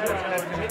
Merci.